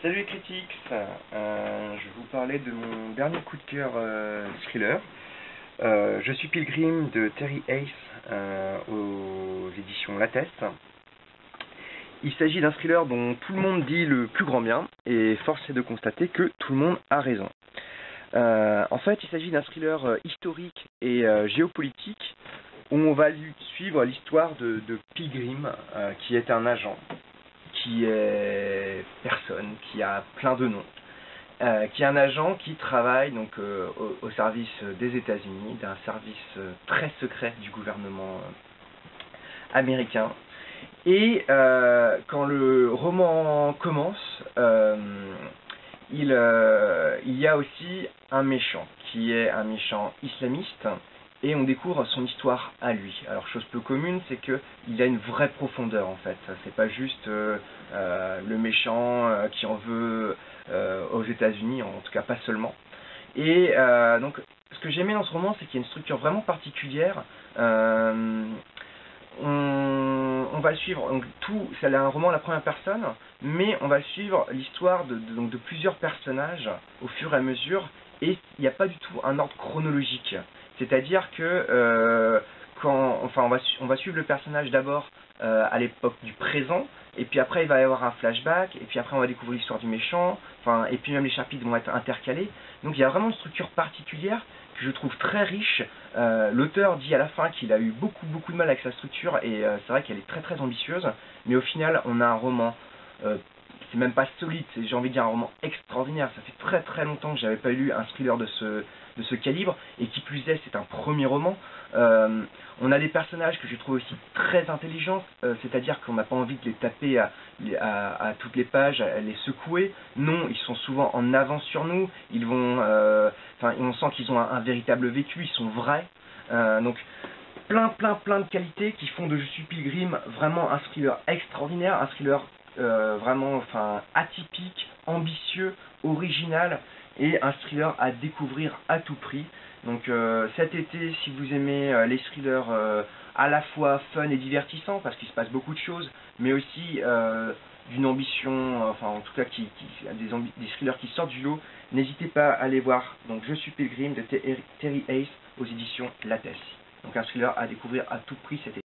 Salut les critiques, euh, je vais vous parler de mon dernier coup de cœur euh, thriller. Euh, je suis Pilgrim de Terry Ace aux éditions Lattest. Il s'agit d'un thriller dont tout le monde dit le plus grand bien, et force est de constater que tout le monde a raison. en fait, il s'agit d'un thriller historique et géopolitique où on va suivre l'histoire de Pilgrim, qui est un agent qui est personne, qui a plein de noms, euh, qui est un agent qui travaille donc euh, au, service des États-Unis, d'un service euh, très secret du gouvernement américain. Et quand le roman commence, il, il y a aussi un méchant, qui est un méchant islamiste, et on découvre son histoire à lui. Alors chose peu commune, c'est que il a une vraie profondeur en fait. C'est pas juste euh, euh, le méchant euh, qui en veut aux États-Unis, en tout cas pas seulement. Et donc ce que j'aimais dans ce roman, c'est qu'il y a une structure vraiment particulière. On, va suivre donc tout, c'est un roman à la première personne, mais on va suivre l'histoire de, donc de plusieurs personnages au fur et à mesure, et il n'y a pas du tout un ordre chronologique. C'est-à-dire que euh, quand, enfin, on va, suivre le personnage d'abord euh, à l'époque du présent, et puis après il va y avoir un flashback, et puis après on va découvrir l'histoire du méchant, enfin, et puis même les chapitres vont être intercalés. Donc il y a vraiment une structure particulière que je trouve très riche. Euh, l'auteur dit à la fin qu'il a eu beaucoup beaucoup de mal avec sa structure, et c'est vrai qu'elle est très très ambitieuse, mais au final on a un roman c'est même pas solide, j'ai envie de dire un roman extraordinaire. Ça fait très très longtemps que j'avais pas lu un thriller de ce, de ce calibre, et qui plus est, c'est un premier roman. Euh, on a des personnages que je trouve aussi très intelligents, euh, c'est-à-dire qu'on n'a pas envie de les taper à, toutes les pages, à les secouer. Non, ils sont souvent en avance sur nous, ils vont, euh, on sent qu'ils ont un, véritable vécu, ils sont vrais. donc, plein, plein, plein de qualités qui font de Je suis Pilgrim vraiment un thriller extraordinaire, un thriller euh, vraiment enfin, atypique, ambitieux, original et un thriller à découvrir à tout prix. Donc euh, cet été, si vous aimez euh, les thrillers à la fois fun et divertissants, parce qu'il se passe beaucoup de choses, mais aussi d'une ambition, enfin en tout cas qui, des, thrillers qui sortent du lot, n'hésitez pas à aller voir donc Je suis Pilgrim de Terry Ace aux éditions Lattès. Donc un thriller à découvrir à tout prix cet été.